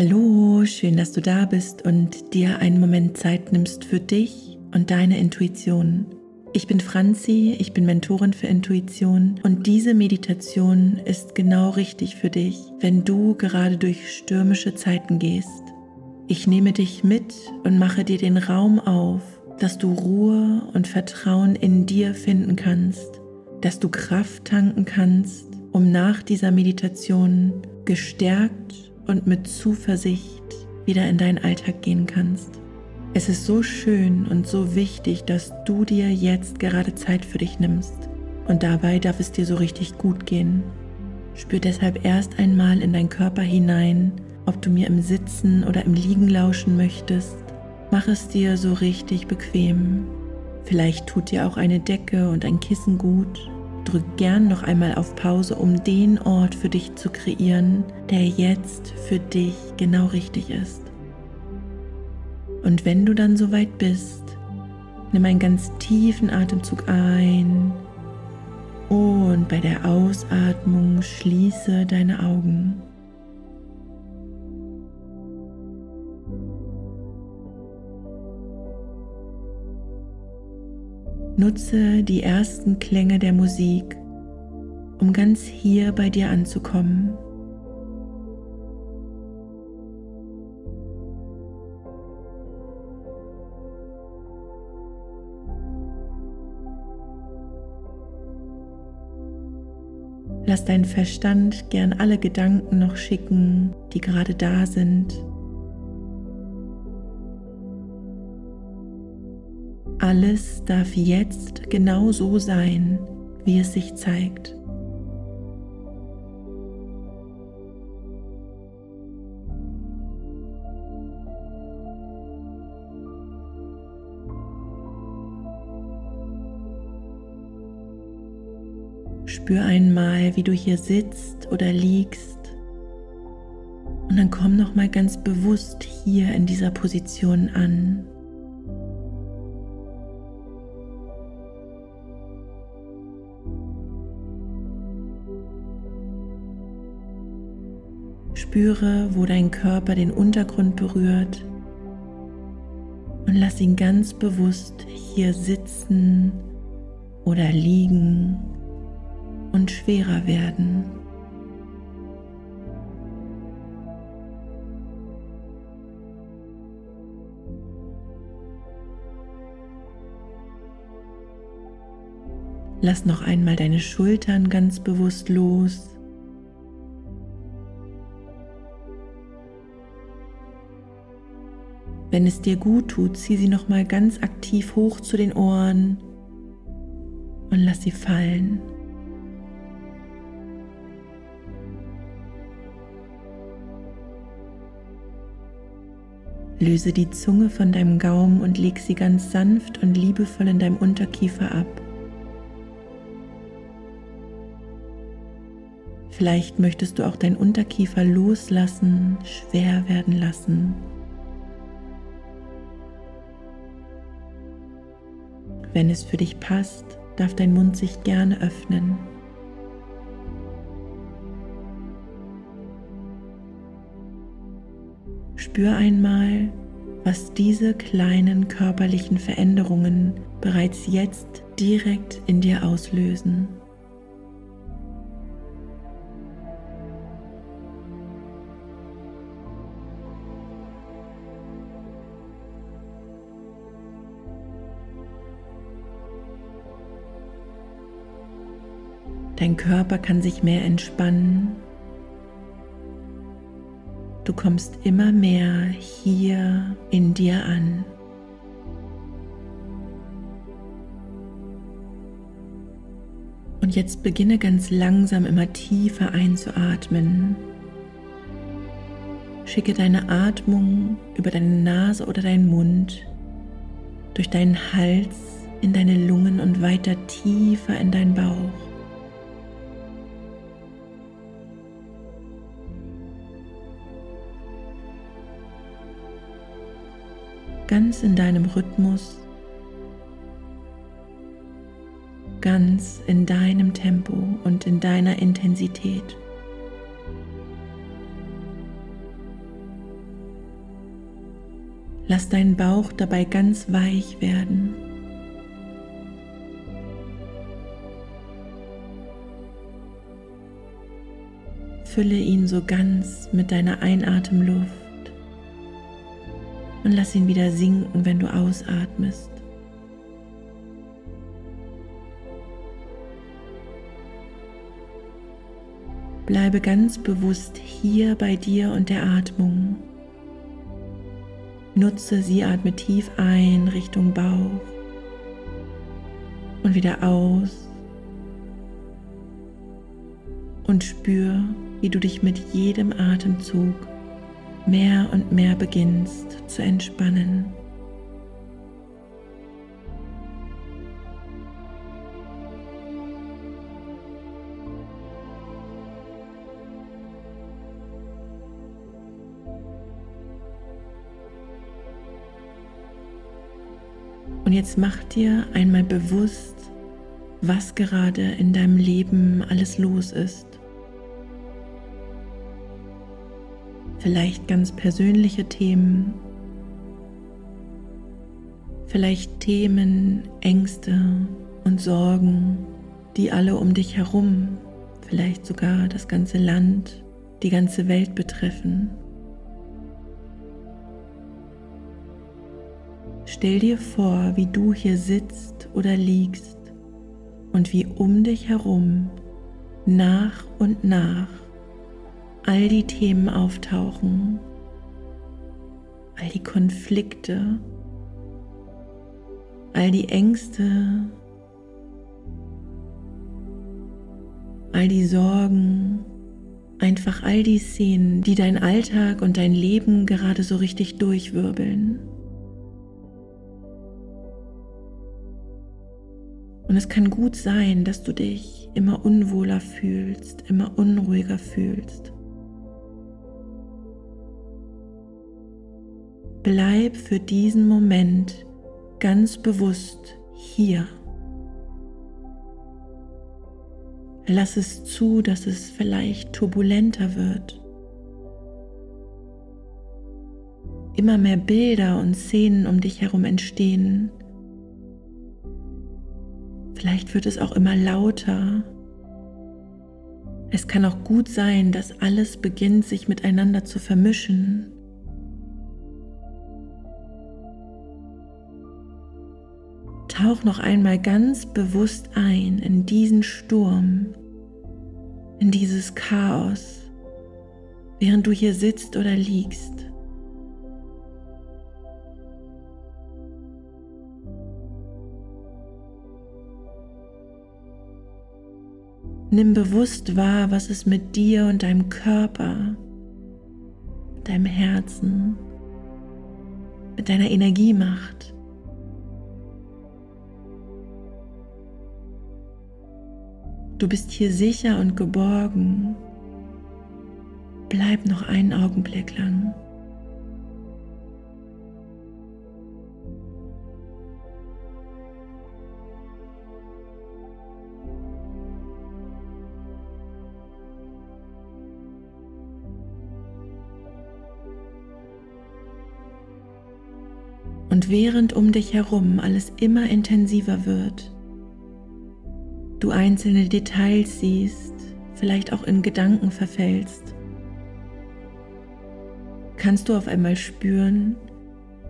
Hallo, schön, dass du da bist und dir einen Moment Zeit nimmst für dich und deine Intuition. Ich bin Franzi, ich bin Mentorin für Intuition und diese Meditation ist genau richtig für dich, wenn du gerade durch stürmische Zeiten gehst. Ich nehme dich mit und mache dir den Raum auf, dass du Ruhe und Vertrauen in dir finden kannst, dass du Kraft tanken kannst, um nach dieser Meditation gestärkt und mit Zuversicht wieder in deinen Alltag gehen kannst. Es ist so schön und so wichtig, dass du dir jetzt gerade Zeit für dich nimmst. Und dabei darf es dir so richtig gut gehen. Spür deshalb erst einmal in deinen Körper hinein, ob du mir im Sitzen oder im Liegen lauschen möchtest. Mach es dir so richtig bequem. Vielleicht tut dir auch eine Decke und ein Kissen gut drück gern noch einmal auf Pause, um den Ort für dich zu kreieren, der jetzt für dich genau richtig ist. Und wenn du dann soweit bist, nimm einen ganz tiefen Atemzug ein und bei der Ausatmung schließe deine Augen. Nutze die ersten Klänge der Musik, um ganz hier bei dir anzukommen. Lass deinen Verstand gern alle Gedanken noch schicken, die gerade da sind. Alles darf jetzt genau so sein, wie es sich zeigt. Spür einmal, wie du hier sitzt oder liegst. Und dann komm noch mal ganz bewusst hier in dieser Position an. Spüre, wo dein Körper den Untergrund berührt und lass ihn ganz bewusst hier sitzen oder liegen und schwerer werden. Lass noch einmal deine Schultern ganz bewusst los Wenn es dir gut tut, zieh sie noch mal ganz aktiv hoch zu den Ohren und lass sie fallen. Löse die Zunge von deinem Gaumen und leg sie ganz sanft und liebevoll in deinem Unterkiefer ab. Vielleicht möchtest du auch deinen Unterkiefer loslassen, schwer werden lassen. Wenn es für dich passt, darf dein Mund sich gerne öffnen. Spür einmal, was diese kleinen körperlichen Veränderungen bereits jetzt direkt in dir auslösen. Dein Körper kann sich mehr entspannen. Du kommst immer mehr hier in dir an. Und jetzt beginne ganz langsam immer tiefer einzuatmen. Schicke deine Atmung über deine Nase oder deinen Mund, durch deinen Hals in deine Lungen und weiter tiefer in deinen Bauch. Ganz in deinem Rhythmus, ganz in deinem Tempo und in deiner Intensität. Lass deinen Bauch dabei ganz weich werden. Fülle ihn so ganz mit deiner Einatemluft und lass ihn wieder sinken, wenn du ausatmest. Bleibe ganz bewusst hier bei dir und der Atmung. Nutze sie, atme tief ein Richtung Bauch und wieder aus und spür, wie du dich mit jedem Atemzug mehr und mehr beginnst zu entspannen. Und jetzt mach dir einmal bewusst, was gerade in deinem Leben alles los ist. Vielleicht ganz persönliche Themen, vielleicht Themen, Ängste und Sorgen, die alle um dich herum, vielleicht sogar das ganze Land, die ganze Welt betreffen. Stell dir vor, wie du hier sitzt oder liegst und wie um dich herum nach und nach all die Themen auftauchen, all die Konflikte, all die Ängste, all die Sorgen, einfach all die Szenen, die dein Alltag und dein Leben gerade so richtig durchwirbeln. Und es kann gut sein, dass du dich immer unwohler fühlst, immer unruhiger fühlst. Bleib für diesen Moment ganz bewusst hier. Lass es zu, dass es vielleicht turbulenter wird. Immer mehr Bilder und Szenen um dich herum entstehen, Vielleicht wird es auch immer lauter. Es kann auch gut sein, dass alles beginnt, sich miteinander zu vermischen. Tauch noch einmal ganz bewusst ein in diesen Sturm, in dieses Chaos, während du hier sitzt oder liegst. Nimm bewusst wahr, was es mit dir und deinem Körper, deinem Herzen, mit deiner Energie macht. Du bist hier sicher und geborgen. Bleib noch einen Augenblick lang. Und während um dich herum alles immer intensiver wird, du einzelne Details siehst, vielleicht auch in Gedanken verfällst, kannst du auf einmal spüren,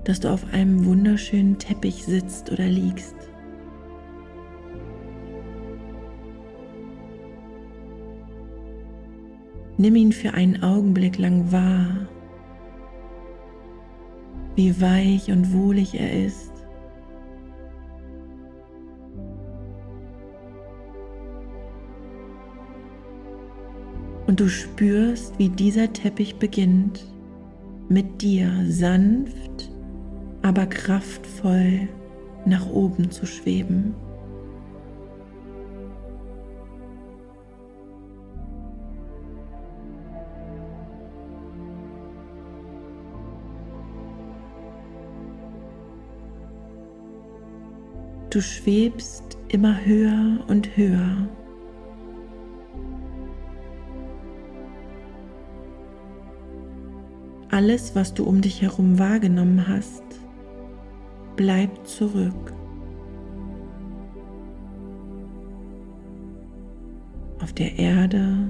dass du auf einem wunderschönen Teppich sitzt oder liegst. Nimm ihn für einen Augenblick lang wahr wie weich und wohlig er ist. Und du spürst, wie dieser Teppich beginnt, mit dir sanft, aber kraftvoll nach oben zu schweben. Du schwebst immer höher und höher. Alles, was du um dich herum wahrgenommen hast, bleibt zurück. Auf der Erde,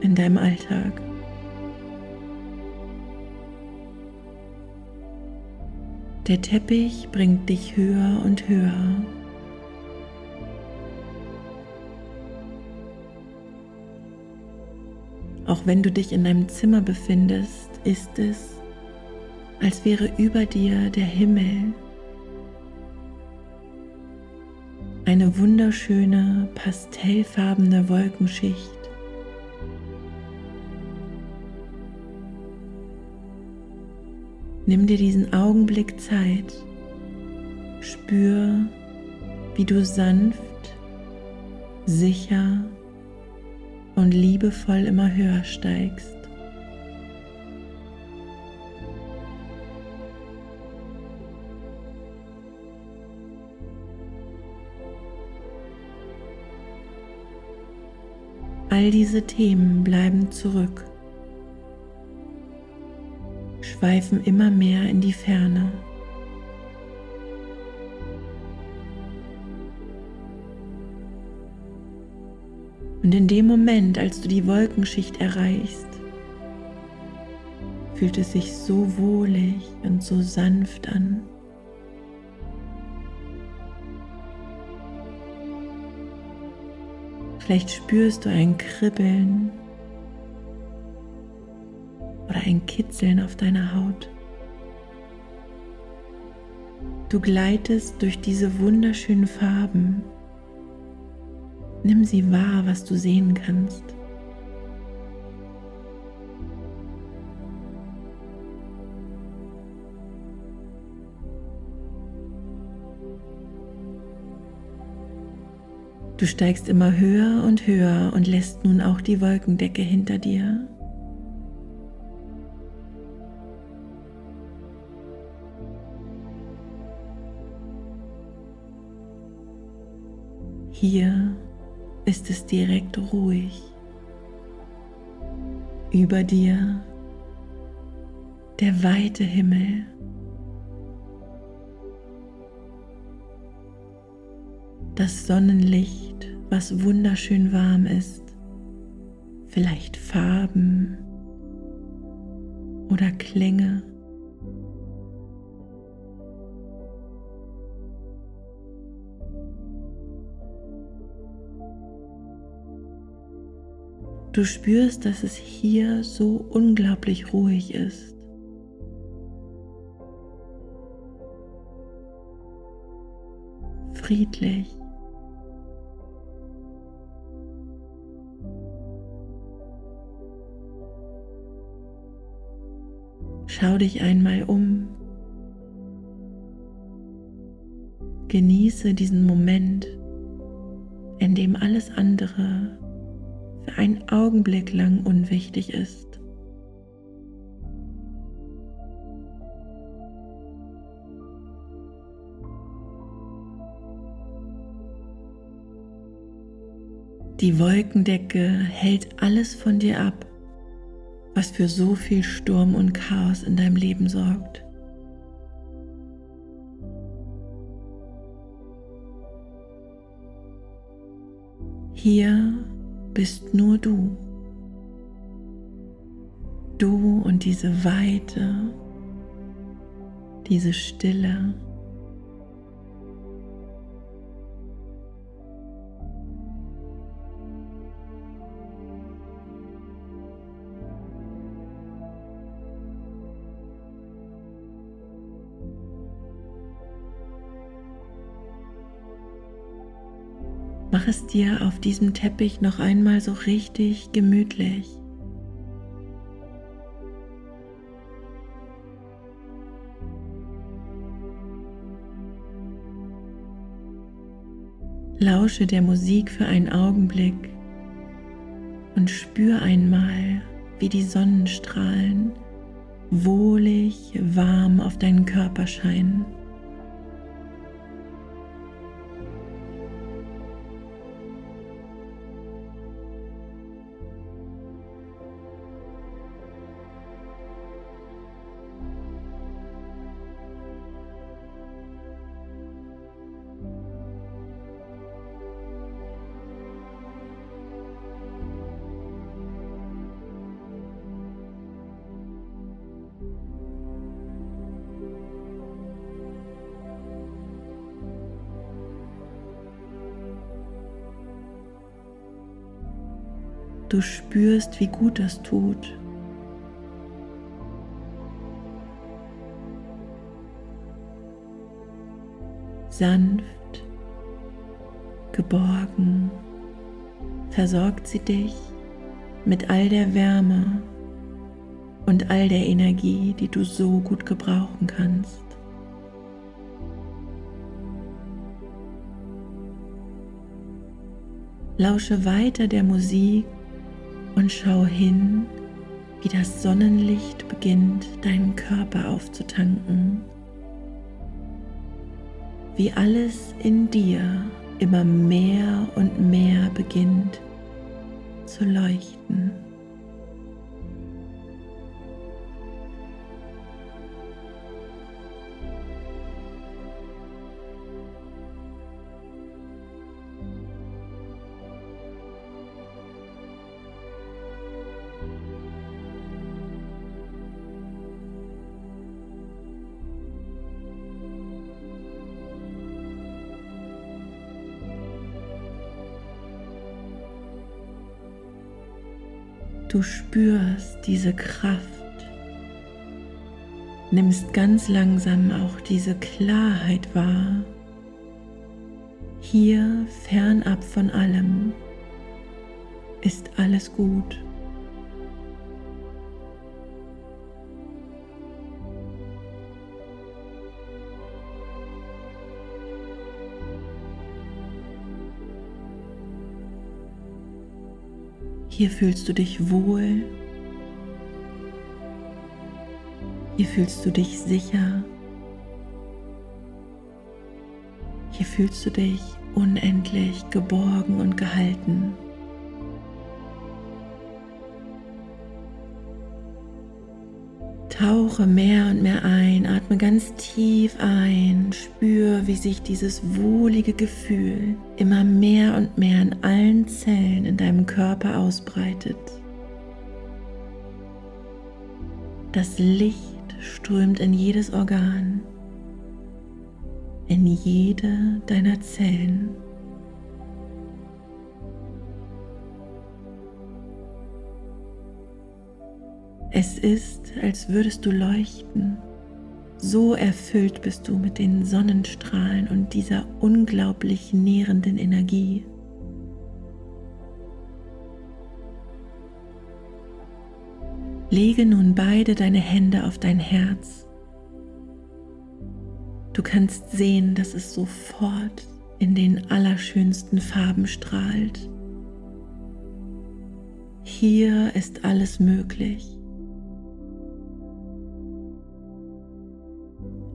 in deinem Alltag. Der Teppich bringt dich höher und höher. Auch wenn du dich in deinem Zimmer befindest, ist es, als wäre über dir der Himmel. Eine wunderschöne, pastellfarbene Wolkenschicht. Nimm dir diesen Augenblick Zeit. Spür, wie du sanft, sicher und liebevoll immer höher steigst. All diese Themen bleiben zurück, schweifen immer mehr in die Ferne. Und in dem Moment, als du die Wolkenschicht erreichst, fühlt es sich so wohlig und so sanft an. Vielleicht spürst du ein Kribbeln oder ein Kitzeln auf deiner Haut. Du gleitest durch diese wunderschönen Farben Nimm sie wahr, was du sehen kannst. Du steigst immer höher und höher und lässt nun auch die Wolkendecke hinter dir. Hier ist es direkt ruhig. Über dir der weite Himmel. Das Sonnenlicht, was wunderschön warm ist. Vielleicht Farben oder Klänge. Du spürst, dass es hier so unglaublich ruhig ist. Friedlich. Schau dich einmal um. Genieße diesen Moment, in dem alles andere für einen Augenblick lang unwichtig ist. Die Wolkendecke hält alles von dir ab, was für so viel Sturm und Chaos in deinem Leben sorgt. Hier bist nur du. Du und diese Weite, diese Stille. Mach es dir auf diesem Teppich noch einmal so richtig gemütlich. Lausche der Musik für einen Augenblick und spür einmal, wie die Sonnenstrahlen wohlig warm auf deinen Körper scheinen. Du spürst, wie gut das tut. Sanft, geborgen, versorgt sie dich mit all der Wärme und all der Energie, die du so gut gebrauchen kannst. Lausche weiter der Musik und schau hin, wie das Sonnenlicht beginnt, deinen Körper aufzutanken. Wie alles in dir immer mehr und mehr beginnt zu leuchten. Du spürst diese Kraft, nimmst ganz langsam auch diese Klarheit wahr, hier fernab von allem ist alles gut. Hier fühlst du dich wohl. Hier fühlst du dich sicher. Hier fühlst du dich unendlich geborgen und gehalten. Tauche mehr und mehr ein, atme ganz tief ein, spür, wie sich dieses wohlige Gefühl immer mehr und mehr in allen Zellen in deinem Körper ausbreitet. Das Licht strömt in jedes Organ, in jede deiner Zellen. Es ist, als würdest du leuchten. So erfüllt bist du mit den Sonnenstrahlen und dieser unglaublich nährenden Energie. Lege nun beide deine Hände auf dein Herz. Du kannst sehen, dass es sofort in den allerschönsten Farben strahlt. Hier ist alles möglich.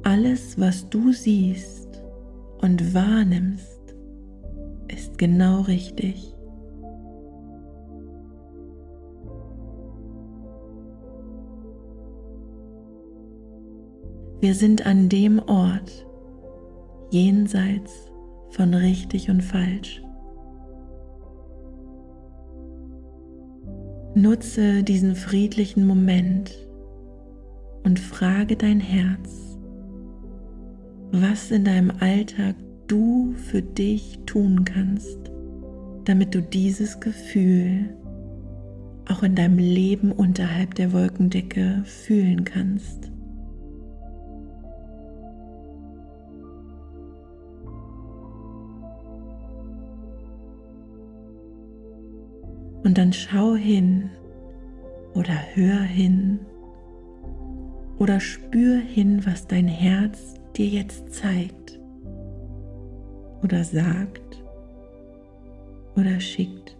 Alles, was du siehst und wahrnimmst, ist genau richtig. Wir sind an dem Ort jenseits von richtig und falsch. Nutze diesen friedlichen Moment und frage dein Herz, was in deinem Alltag du für dich tun kannst, damit du dieses Gefühl auch in deinem Leben unterhalb der Wolkendecke fühlen kannst. Und dann schau hin oder hör hin oder spür hin, was dein Herz dir jetzt zeigt oder sagt oder schickt.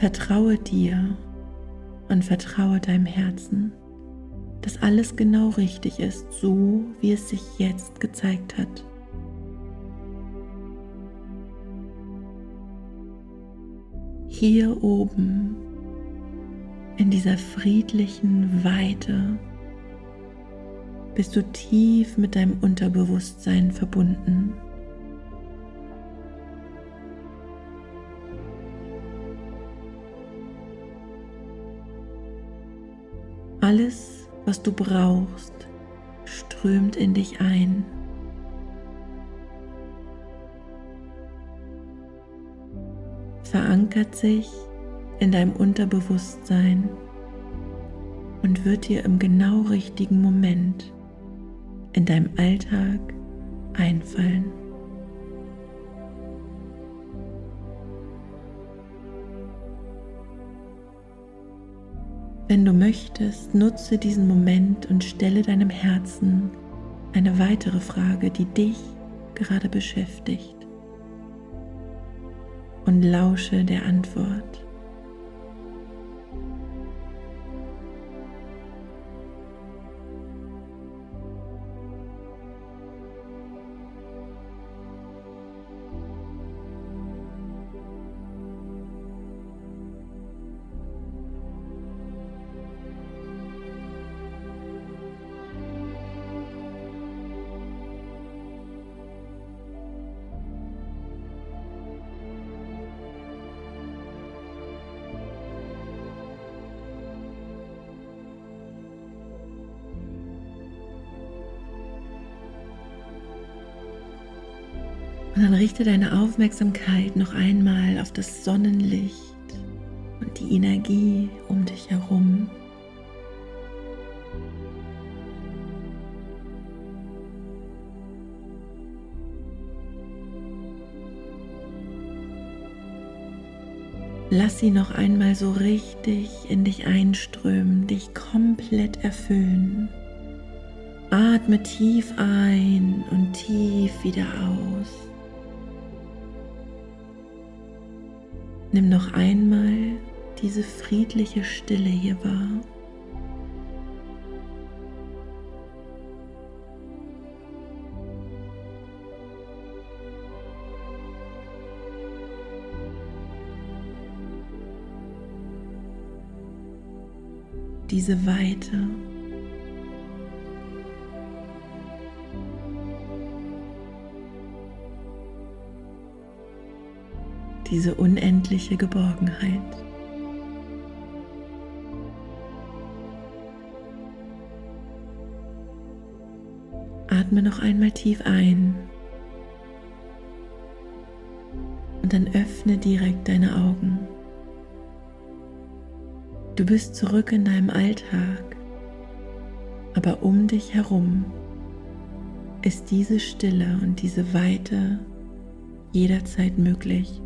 Vertraue dir und vertraue deinem Herzen, dass alles genau richtig ist, so wie es sich jetzt gezeigt hat. Hier oben in dieser friedlichen Weite bist du tief mit deinem Unterbewusstsein verbunden. Was du brauchst, strömt in dich ein. Verankert sich in deinem Unterbewusstsein und wird dir im genau richtigen Moment in deinem Alltag einfallen. Wenn du möchtest, nutze diesen Moment und stelle deinem Herzen eine weitere Frage, die dich gerade beschäftigt. Und lausche der Antwort. Richte deine Aufmerksamkeit noch einmal auf das Sonnenlicht und die Energie um dich herum. Lass sie noch einmal so richtig in dich einströmen, dich komplett erfüllen. Atme tief ein und tief wieder aus. Nimm noch einmal diese friedliche Stille hier wahr. Diese Weite. Diese unendliche Geborgenheit. Atme noch einmal tief ein und dann öffne direkt deine Augen. Du bist zurück in deinem Alltag, aber um dich herum ist diese Stille und diese Weite jederzeit möglich.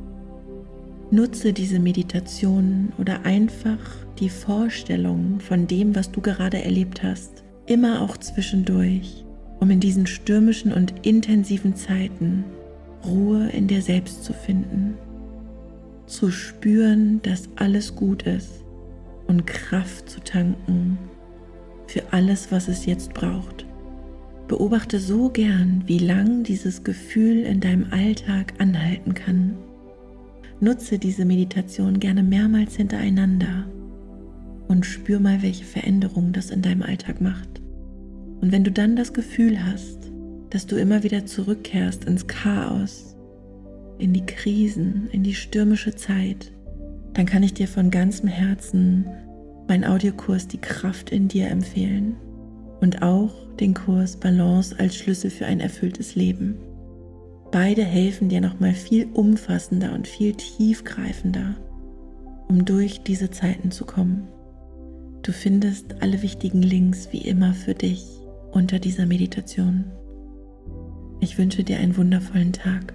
Nutze diese Meditation oder einfach die Vorstellung von dem, was du gerade erlebt hast, immer auch zwischendurch, um in diesen stürmischen und intensiven Zeiten Ruhe in dir selbst zu finden, zu spüren, dass alles gut ist und Kraft zu tanken für alles, was es jetzt braucht. Beobachte so gern, wie lang dieses Gefühl in deinem Alltag anhalten kann. Nutze diese Meditation gerne mehrmals hintereinander und spür mal, welche Veränderungen das in deinem Alltag macht. Und wenn du dann das Gefühl hast, dass du immer wieder zurückkehrst ins Chaos, in die Krisen, in die stürmische Zeit, dann kann ich dir von ganzem Herzen meinen Audiokurs Die Kraft in dir empfehlen und auch den Kurs Balance als Schlüssel für ein erfülltes Leben. Beide helfen dir nochmal viel umfassender und viel tiefgreifender, um durch diese Zeiten zu kommen. Du findest alle wichtigen Links wie immer für dich unter dieser Meditation. Ich wünsche dir einen wundervollen Tag.